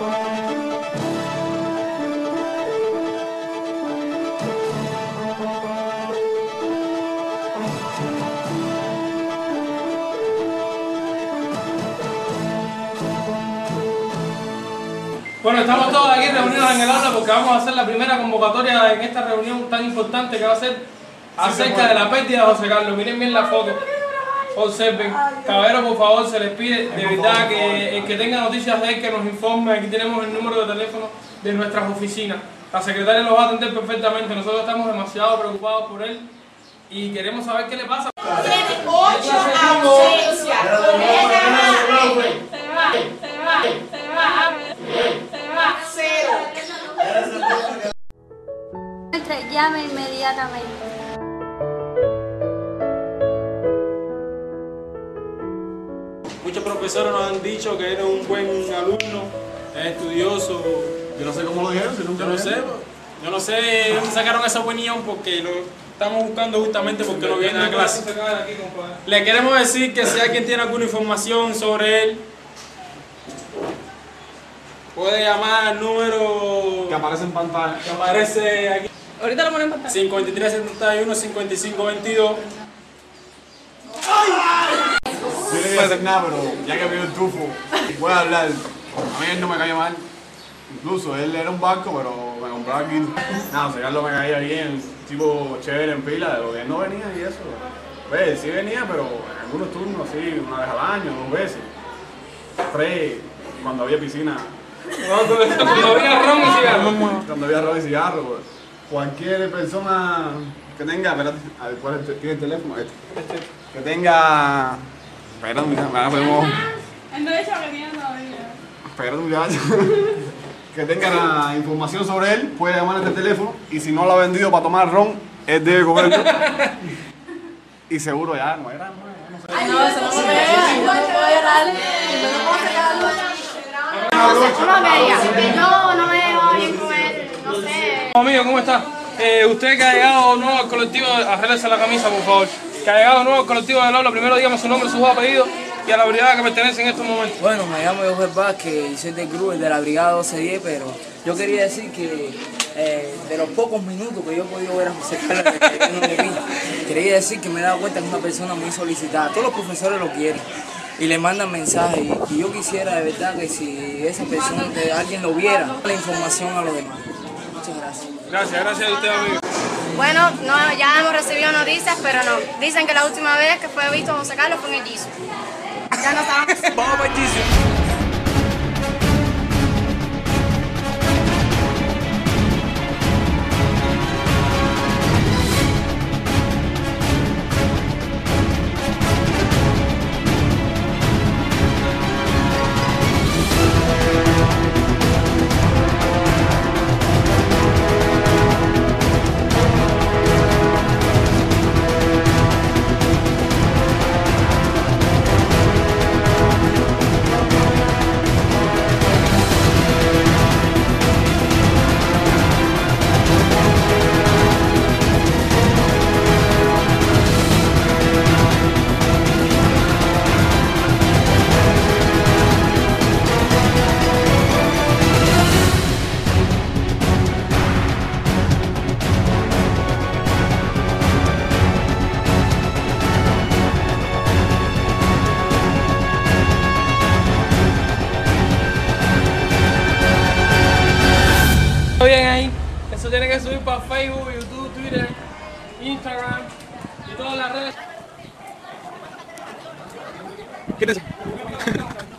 Bueno, estamos todos aquí reunidos en el aula porque vamos a hacer la primera convocatoria en esta reunión tan importante que va a ser acerca de la pérdida de José Carlos. Miren bien la foto. Observen. Caballero, por favor, se les pide de verdad que el que tenga noticias de él que nos informe. Aquí tenemos el número de teléfono de nuestras oficinas. La secretaria lo va a atender perfectamente. Nosotros estamos demasiado preocupados por él y queremos saber qué le pasa. Tiene ocho ausencias. Se va, profesores nos han dicho que eres un buen alumno, es estudioso. Yo no sé cómo lo dijeron, si nunca Yo no lo sé, yo no sé de dónde sacaron esa opinión porque lo estamos buscando justamente porque no viene a clase. Le queremos decir que si alguien tiene alguna información sobre él, puede llamar al número Que aparece en pantalla. que aparece aquí. Ahorita lo ponen en pantalla. 5371 5522. Yo no iba a decir nada, pero ya que vio el tufo, voy a hablar. A mí él no me caía mal. Incluso él era un barco, pero me compraba aquí. Nada, José Carlos me caía bien, tipo chévere en pila, de lo que él no venía y eso. Pues sí venía, pero en algunos turnos así, una vez al año, dos veces. Tres, cuando había piscina. Cuando cuando había ron y cigarro. Cuando había ron y cigarro, pues. Cualquier persona que tenga, espérate, a ver, ¿cuál es el, tiene el teléfono? Este. Que tenga. Mira, ahora podemos. Él no dicho que tenga la información sobre él, puede llamar a este teléfono y si no lo ha vendido para tomar ron, él debe cogerlo. y seguro ya, no era, no, no sé. Ay, no, eso no se puede. No se puede darle. Uno que diga, yo no me llevo bien con él, no sé. Amigo, ¿cómo está? Eh, usted que ha llegado nuevo al colectivo, arréglese la camisa, por favor. Que ha llegado nuevo al colectivo del aula, primero dígame su nombre, sus apellidos y a la brigada que pertenece en estos momentos. Bueno, me llamo José Vázquez y soy del grupo de la Brigada 1210, pero yo quería decir que eh, de los pocos minutos que yo he podido ver a José Carlos de quería decir que me he dado cuenta que es una persona muy solicitada. Todos los profesores lo quieren y le mandan mensajes y, y yo quisiera de verdad que si esa persona, que alguien lo viera, la información a los demás. Muchas gracias. Gracias, gracias a usted, amigo. Bueno, no, ya hemos recibido noticias, pero no. Dicen que la última vez que fue visto José Carlos fue en el. Ya no sabemos. Vamos Eso tiene que subir para Facebook, YouTube, Twitter, Instagram y todas las redes. ¿Qué te-